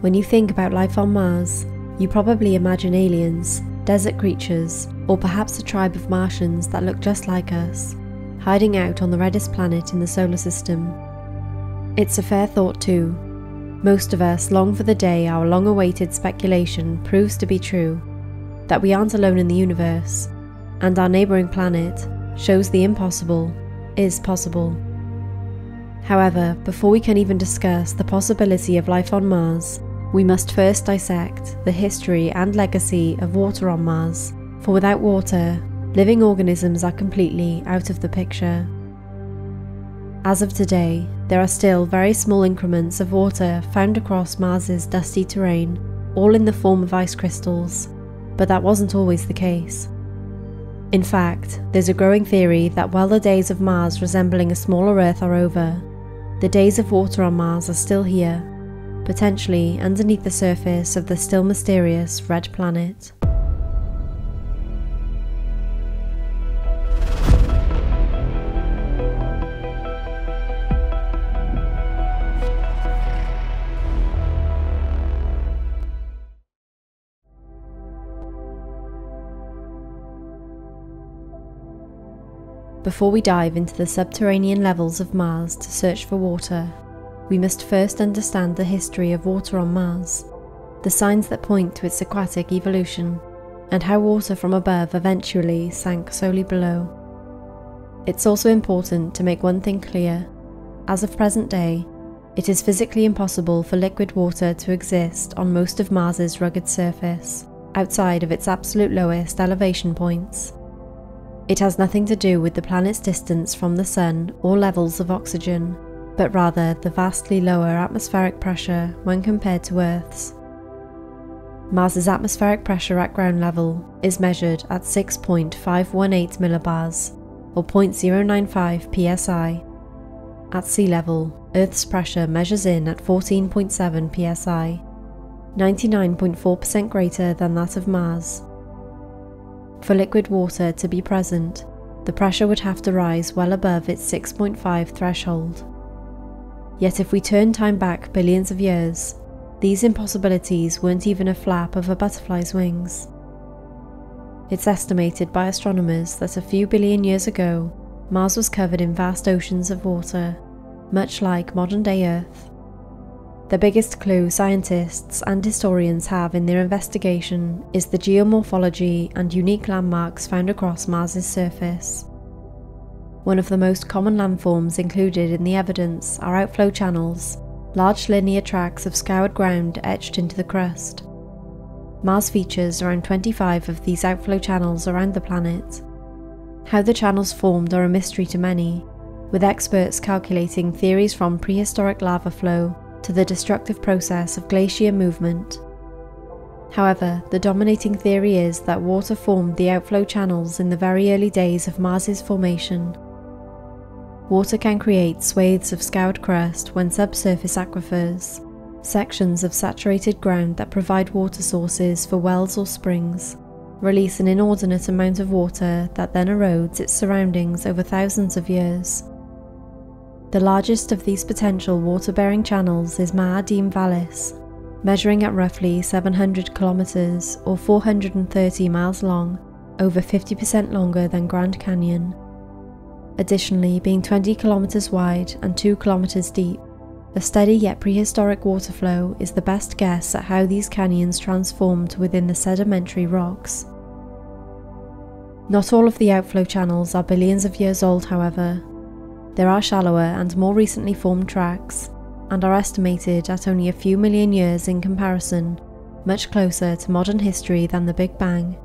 When you think about life on Mars, you probably imagine aliens, desert creatures, or perhaps a tribe of Martians that look just like us, hiding out on the reddest planet in the solar system. It's a fair thought, too. Most of us long for the day our long awaited speculation proves to be true that we aren't alone in the universe, and our neighbouring planet shows the impossible is possible. However, before we can even discuss the possibility of life on Mars, we must first dissect the history and legacy of water on Mars, for without water, living organisms are completely out of the picture. As of today, there are still very small increments of water found across Mars's dusty terrain, all in the form of ice crystals, but that wasn't always the case. In fact, there's a growing theory that while the days of Mars resembling a smaller Earth are over, the days of water on Mars are still here, potentially underneath the surface of the still mysterious red planet. Before we dive into the subterranean levels of Mars to search for water, we must first understand the history of water on Mars, the signs that point to its aquatic evolution, and how water from above eventually sank solely below. It's also important to make one thing clear. As of present day, it is physically impossible for liquid water to exist on most of Mars's rugged surface, outside of its absolute lowest elevation points. It has nothing to do with the planet's distance from the Sun or levels of oxygen, but rather the vastly lower atmospheric pressure when compared to Earth's. Mars's atmospheric pressure at ground level is measured at 6.518 millibars, or 0.095 psi. At sea level, Earth's pressure measures in at 14.7 psi, 99.4% greater than that of Mars for liquid water to be present, the pressure would have to rise well above its 6.5 threshold. Yet if we turn time back billions of years, these impossibilities weren't even a flap of a butterfly's wings. It's estimated by astronomers that a few billion years ago, Mars was covered in vast oceans of water, much like modern day Earth. The biggest clue scientists and historians have in their investigation is the geomorphology and unique landmarks found across Mars's surface. One of the most common landforms included in the evidence are outflow channels, large linear tracts of scoured ground etched into the crust. Mars features around 25 of these outflow channels around the planet. How the channels formed are a mystery to many, with experts calculating theories from prehistoric lava flow to the destructive process of glacier movement. However, the dominating theory is that water formed the outflow channels in the very early days of Mars's formation. Water can create swathes of scoured crust when subsurface aquifers, sections of saturated ground that provide water sources for wells or springs, release an inordinate amount of water that then erodes its surroundings over thousands of years. The largest of these potential water-bearing channels is Ma'adim Vallis, measuring at roughly 700 kilometers or 430 miles long, over 50% longer than Grand Canyon. Additionally, being 20 kilometers wide and 2 kilometers deep, a steady yet prehistoric water flow is the best guess at how these canyons transformed within the sedimentary rocks. Not all of the outflow channels are billions of years old, however, there are shallower and more recently formed tracks, and are estimated at only a few million years in comparison, much closer to modern history than the Big Bang.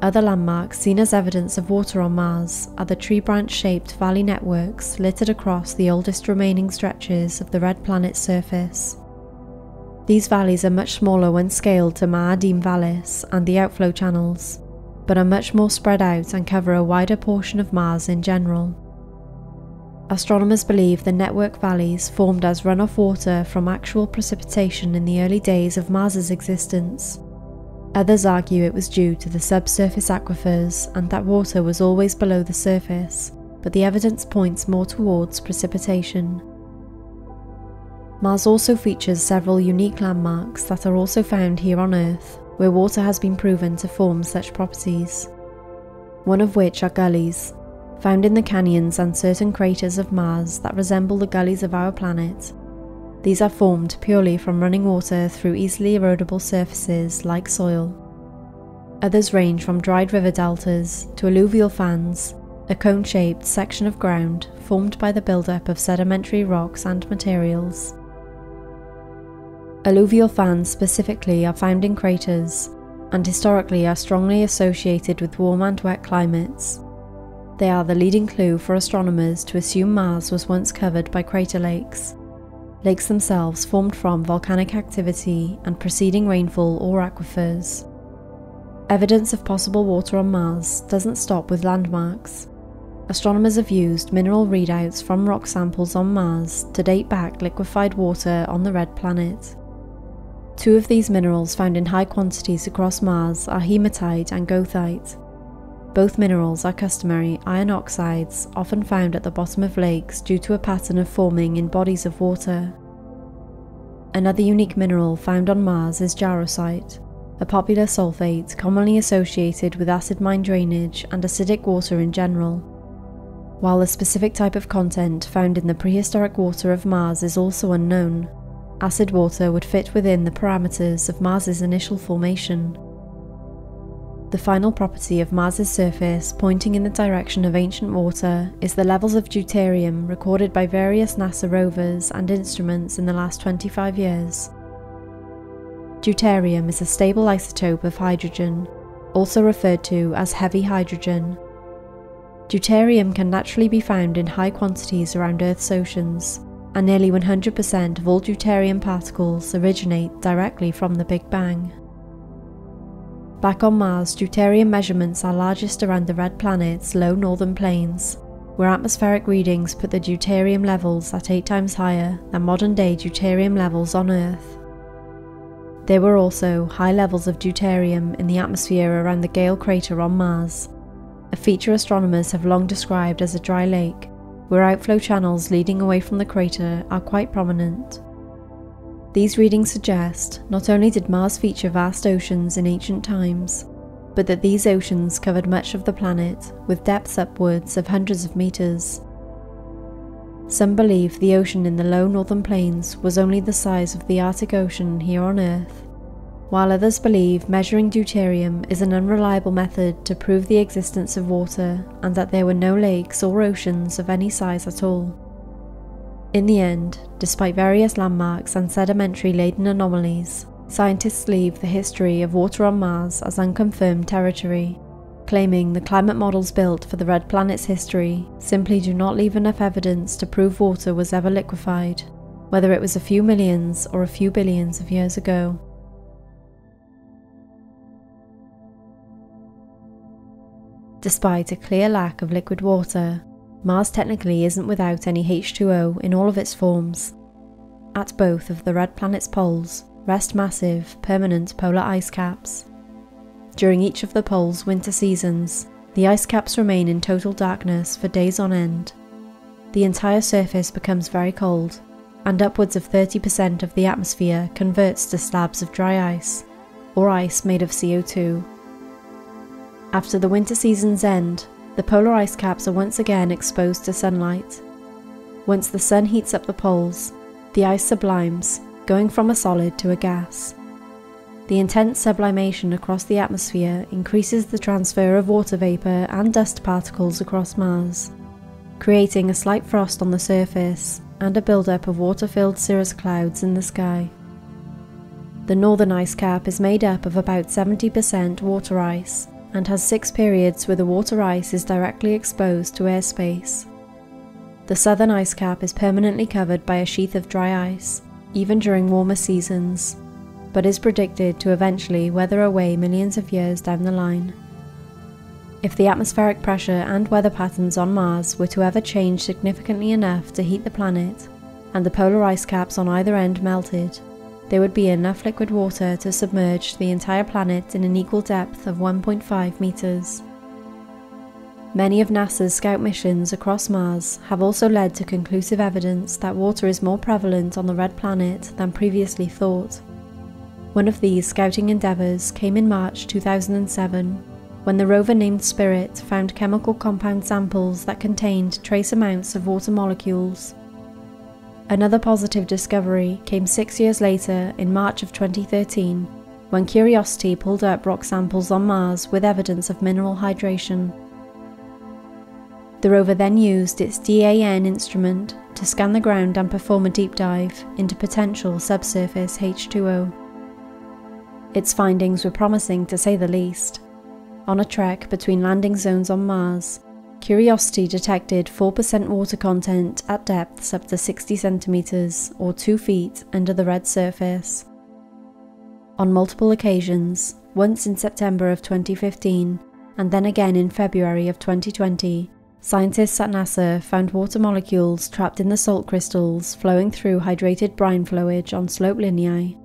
Other landmarks seen as evidence of water on Mars are the tree branch shaped valley networks littered across the oldest remaining stretches of the red planet's surface. These valleys are much smaller when scaled to Ma'adim Vallis and the outflow channels, but are much more spread out and cover a wider portion of Mars in general. Astronomers believe the network valleys formed as runoff water from actual precipitation in the early days of Mars's existence. Others argue it was due to the subsurface aquifers and that water was always below the surface, but the evidence points more towards precipitation. Mars also features several unique landmarks that are also found here on Earth, where water has been proven to form such properties. One of which are gullies, found in the canyons and certain craters of Mars that resemble the gullies of our planet. These are formed purely from running water through easily erodible surfaces like soil. Others range from dried river deltas to alluvial fans, a cone shaped section of ground formed by the buildup of sedimentary rocks and materials. Alluvial fans specifically are found in craters and historically are strongly associated with warm and wet climates. They are the leading clue for astronomers to assume Mars was once covered by crater lakes. Lakes themselves formed from volcanic activity and preceding rainfall or aquifers. Evidence of possible water on Mars doesn't stop with landmarks. Astronomers have used mineral readouts from rock samples on Mars to date back liquefied water on the red planet. Two of these minerals found in high quantities across Mars are hematite and goethite. Both minerals are customary iron oxides often found at the bottom of lakes due to a pattern of forming in bodies of water. Another unique mineral found on Mars is jarosite, a popular sulfate commonly associated with acid mine drainage and acidic water in general. While the specific type of content found in the prehistoric water of Mars is also unknown, acid water would fit within the parameters of Mars's initial formation. The final property of Mars's surface pointing in the direction of ancient water is the levels of deuterium recorded by various NASA rovers and instruments in the last 25 years. Deuterium is a stable isotope of hydrogen, also referred to as heavy hydrogen. Deuterium can naturally be found in high quantities around Earth's oceans, and nearly 100% of all deuterium particles originate directly from the Big Bang. Back on Mars, deuterium measurements are largest around the red planet's low northern plains, where atmospheric readings put the deuterium levels at 8 times higher than modern day deuterium levels on Earth. There were also high levels of deuterium in the atmosphere around the Gale crater on Mars, a feature astronomers have long described as a dry lake where outflow channels leading away from the crater are quite prominent. These readings suggest not only did Mars feature vast oceans in ancient times, but that these oceans covered much of the planet with depths upwards of hundreds of metres. Some believe the ocean in the low northern plains was only the size of the Arctic Ocean here on Earth while others believe measuring deuterium is an unreliable method to prove the existence of water and that there were no lakes or oceans of any size at all. In the end, despite various landmarks and sedimentary laden anomalies, scientists leave the history of water on Mars as unconfirmed territory, claiming the climate models built for the red planet's history simply do not leave enough evidence to prove water was ever liquefied, whether it was a few millions or a few billions of years ago. Despite a clear lack of liquid water, Mars technically isn't without any H2O in all of its forms. At both of the red planet's poles rest massive, permanent polar ice caps. During each of the poles' winter seasons, the ice caps remain in total darkness for days on end. The entire surface becomes very cold, and upwards of 30% of the atmosphere converts to slabs of dry ice, or ice made of CO2. After the winter season's end, the polar ice caps are once again exposed to sunlight. Once the sun heats up the poles, the ice sublimes, going from a solid to a gas. The intense sublimation across the atmosphere increases the transfer of water vapour and dust particles across Mars, creating a slight frost on the surface and a buildup of water-filled cirrus clouds in the sky. The northern ice cap is made up of about 70% water ice and has six periods where the water ice is directly exposed to airspace. The southern ice cap is permanently covered by a sheath of dry ice, even during warmer seasons, but is predicted to eventually weather away millions of years down the line. If the atmospheric pressure and weather patterns on Mars were to ever change significantly enough to heat the planet, and the polar ice caps on either end melted, there would be enough liquid water to submerge the entire planet in an equal depth of 1.5 metres. Many of NASA's scout missions across Mars have also led to conclusive evidence that water is more prevalent on the red planet than previously thought. One of these scouting endeavours came in March 2007 when the rover named Spirit found chemical compound samples that contained trace amounts of water molecules. Another positive discovery came six years later in March of 2013 when Curiosity pulled up rock samples on Mars with evidence of mineral hydration. The rover then used its DAN instrument to scan the ground and perform a deep dive into potential subsurface H2O. Its findings were promising to say the least. On a trek between landing zones on Mars, Curiosity detected 4% water content at depths up to 60 centimetres or 2 feet under the red surface. On multiple occasions, once in September of 2015 and then again in February of 2020, Scientists at NASA found water molecules trapped in the salt crystals flowing through hydrated brine flowage on slope lineae.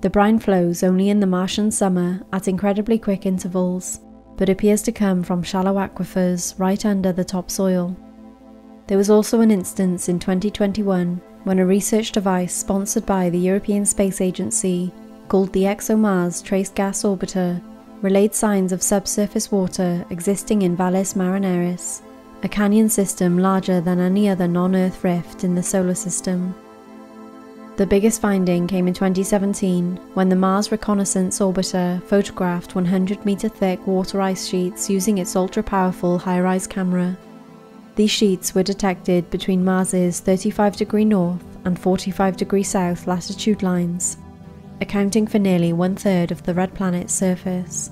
The brine flows only in the Martian summer at incredibly quick intervals, but appears to come from shallow aquifers right under the topsoil. There was also an instance in 2021 when a research device sponsored by the European Space Agency called the ExoMars Trace Gas Orbiter relayed signs of subsurface water existing in Valles Marineris, a canyon system larger than any other non Earth rift in the solar system. The biggest finding came in 2017 when the Mars Reconnaissance Orbiter photographed 100 metre thick water ice sheets using its ultra powerful HiRISE camera. These sheets were detected between Mars's 35 degree north and 45 degree south latitude lines accounting for nearly one third of the red planet's surface.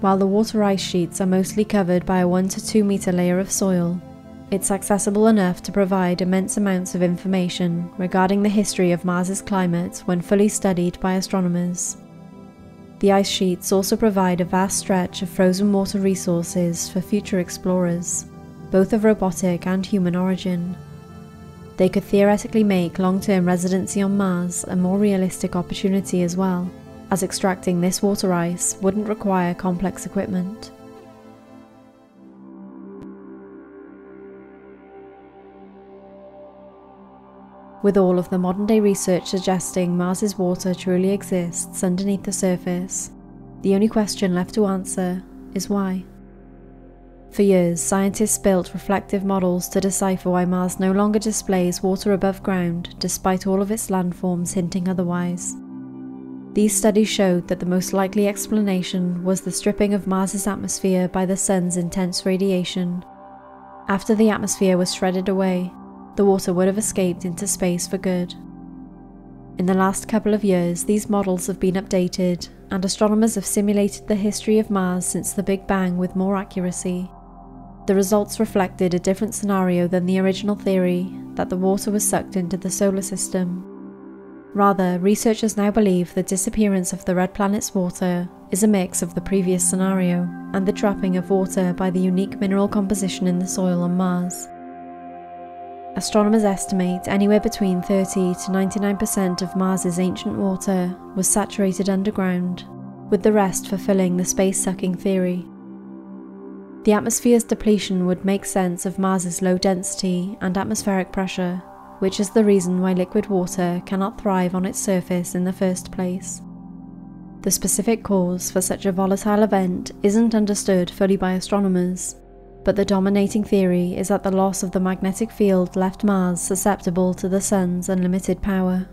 While the water ice sheets are mostly covered by a 1 to 2 metre layer of soil, it's accessible enough to provide immense amounts of information regarding the history of Mars's climate when fully studied by astronomers. The ice sheets also provide a vast stretch of frozen water resources for future explorers, both of robotic and human origin they could theoretically make long term residency on Mars a more realistic opportunity as well, as extracting this water ice wouldn't require complex equipment. With all of the modern day research suggesting Mars's water truly exists underneath the surface, the only question left to answer is why. For years, scientists built reflective models to decipher why Mars no longer displays water above ground, despite all of its landforms hinting otherwise. These studies showed that the most likely explanation was the stripping of Mars's atmosphere by the sun's intense radiation. After the atmosphere was shredded away, the water would have escaped into space for good. In the last couple of years, these models have been updated, and astronomers have simulated the history of Mars since the Big Bang with more accuracy. The results reflected a different scenario than the original theory that the water was sucked into the solar system. Rather, researchers now believe the disappearance of the red planet's water is a mix of the previous scenario and the trapping of water by the unique mineral composition in the soil on Mars. Astronomers estimate anywhere between 30 to 99% of Mars's ancient water was saturated underground, with the rest fulfilling the space sucking theory. The atmosphere's depletion would make sense of Mars's low density and atmospheric pressure, which is the reason why liquid water cannot thrive on its surface in the first place. The specific cause for such a volatile event isn't understood fully by astronomers, but the dominating theory is that the loss of the magnetic field left Mars susceptible to the Sun's unlimited power.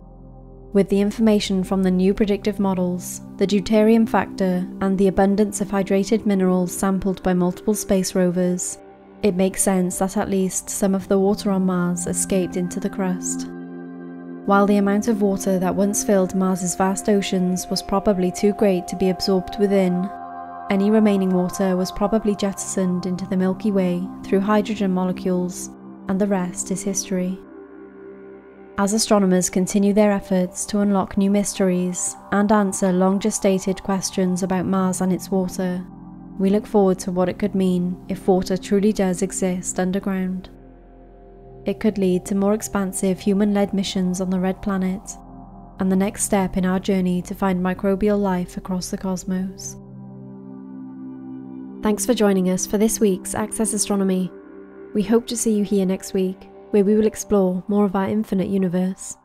With the information from the new predictive models, the deuterium factor, and the abundance of hydrated minerals sampled by multiple space rovers, it makes sense that at least some of the water on Mars escaped into the crust. While the amount of water that once filled Mars's vast oceans was probably too great to be absorbed within, any remaining water was probably jettisoned into the Milky Way through hydrogen molecules, and the rest is history. As astronomers continue their efforts to unlock new mysteries and answer long gestated questions about Mars and its water, we look forward to what it could mean if water truly does exist underground. It could lead to more expansive human led missions on the Red Planet, and the next step in our journey to find microbial life across the cosmos. Thanks for joining us for this week's Access Astronomy. We hope to see you here next week, where we will explore more of our infinite universe.